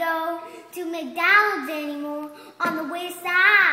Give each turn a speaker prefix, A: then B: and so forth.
A: go to McDonald's anymore on the west side.